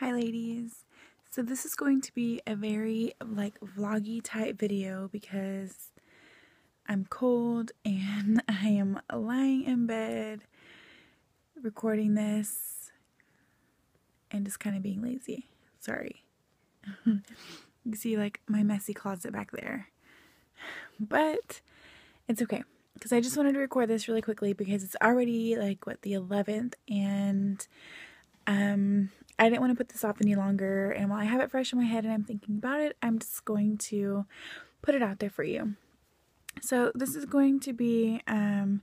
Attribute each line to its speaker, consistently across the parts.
Speaker 1: Hi ladies. So this is going to be a very like vloggy type video because I'm cold and I am lying in bed recording this and just kind of being lazy. Sorry. you see like my messy closet back there. But it's okay because I just wanted to record this really quickly because it's already like what the 11th and um I didn't want to put this off any longer, and while I have it fresh in my head and I'm thinking about it, I'm just going to put it out there for you. So this is going to be um,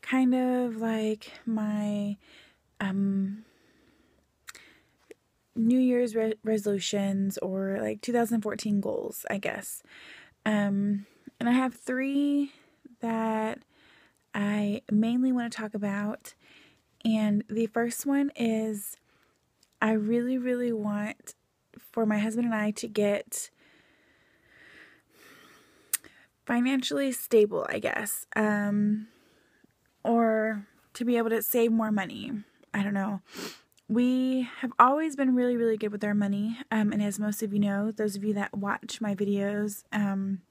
Speaker 1: kind of like my um, New Year's re resolutions or like 2014 goals, I guess. Um, and I have three that I mainly want to talk about. And the first one is I really, really want for my husband and I to get financially stable, I guess, um, or to be able to save more money. I don't know. We have always been really, really good with our money. Um, and as most of you know, those of you that watch my videos, um,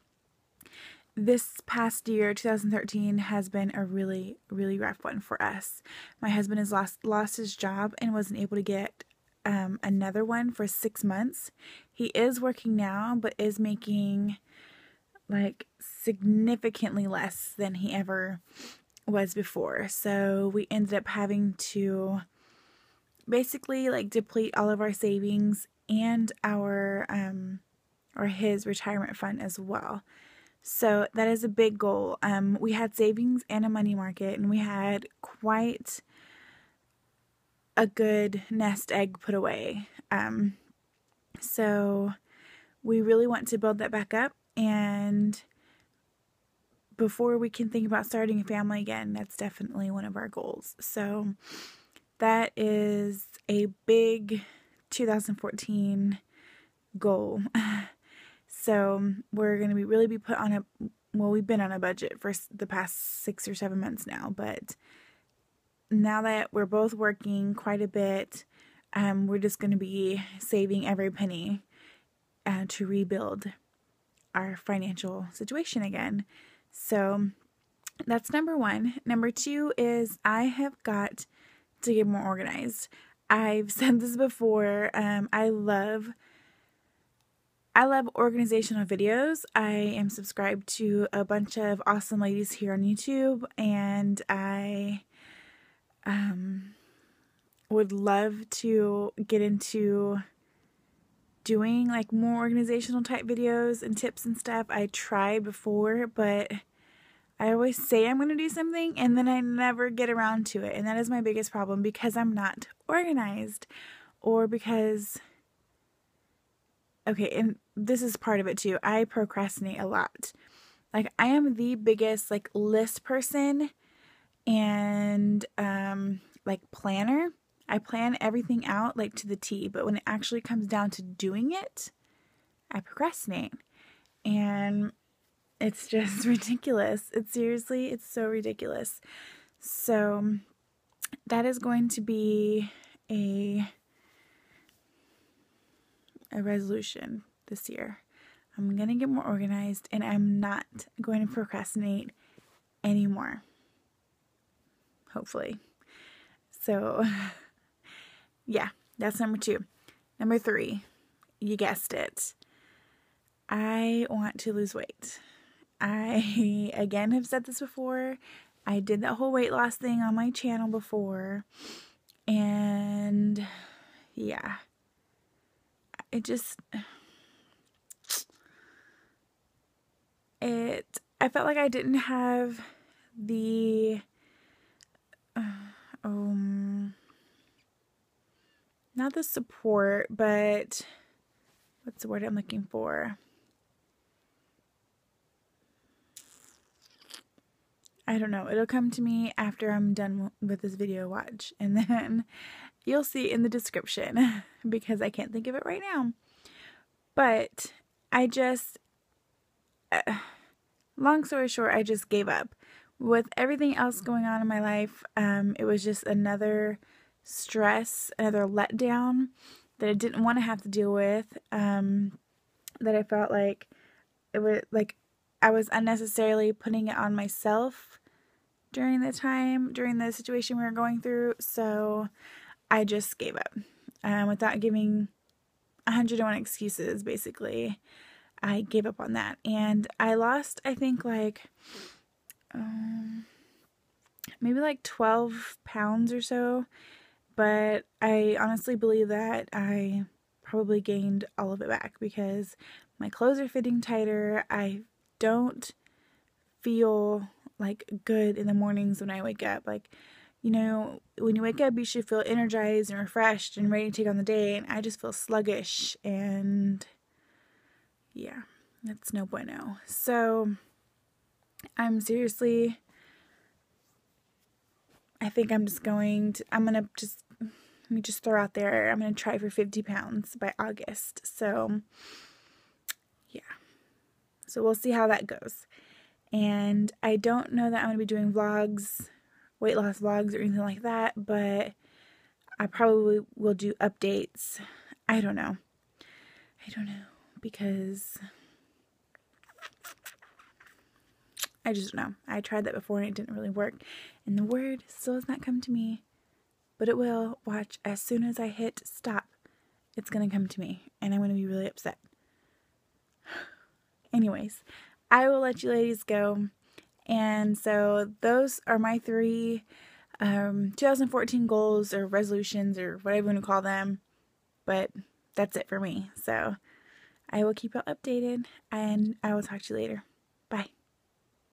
Speaker 1: this past year 2013 has been a really really rough one for us my husband has lost lost his job and wasn't able to get um, another one for six months. He is working now, but is making like significantly less than he ever was before. So we ended up having to basically like deplete all of our savings and our um or his retirement fund as well. So that is a big goal. Um we had savings and a money market and we had quite a good nest egg put away. Um, so we really want to build that back up and before we can think about starting a family again, that's definitely one of our goals. So that is a big 2014 goal. So we're going to be really be put on a well, we've been on a budget for the past 6 or 7 months now, but now that we're both working quite a bit, um, we're just going to be saving every penny uh, to rebuild our financial situation again. So that's number one. Number two is I have got to get more organized. I've said this before. Um, I love. I love organizational videos. I am subscribed to a bunch of awesome ladies here on YouTube, and I um, would love to get into doing like more organizational type videos and tips and stuff. I tried before, but I always say I'm going to do something and then I never get around to it. And that is my biggest problem because I'm not organized or because okay, and this is part of it too. I procrastinate a lot. Like I am the biggest like list person and um, like planner. I plan everything out like to the T, but when it actually comes down to doing it, I procrastinate. And it's just ridiculous. It's seriously, it's so ridiculous. So that is going to be a a resolution this year. I'm going to get more organized and I'm not going to procrastinate anymore hopefully. So, yeah, that's number two. Number three, you guessed it. I want to lose weight. I, again, have said this before. I did that whole weight loss thing on my channel before. And, yeah. It just. It. I felt like I didn't have the not the support, but what's the word I'm looking for? I don't know. It'll come to me after I'm done with this video watch. And then you'll see in the description because I can't think of it right now. But I just, uh, long story short, I just gave up with everything else going on in my life, um, it was just another stress, another letdown. that I didn't want to have to deal with. Um, that I felt like it was like I was unnecessarily putting it on myself during the time, during the situation we were going through. So I just gave up um, without giving 101 excuses, basically. I gave up on that. And I lost, I think, like, um, maybe like 12 pounds or so. But I honestly believe that I probably gained all of it back because my clothes are fitting tighter. I don't feel like good in the mornings when I wake up. Like, you know, when you wake up, you should feel energized and refreshed and ready to take on the day. And I just feel sluggish and yeah, that's no bueno. So I'm seriously, I think I'm just going to, I'm going to just, let me just throw out there, I'm going to try for 50 pounds by August. So yeah. So we'll see how that goes. And I don't know that I'm going to be doing vlogs, weight loss vlogs, or anything like that, but I probably will do updates. I don't know. I don't know because I just don't know. I tried that before and it didn't really work. And the word still has not come to me, but it will. Watch, as soon as I hit stop, it's going to come to me and I'm going to be really upset. Anyways, I will let you ladies go. And so those are my three um, 2014 goals or resolutions or whatever you want to call them. But that's it for me. So I will keep you updated and I will talk to you later. Bye.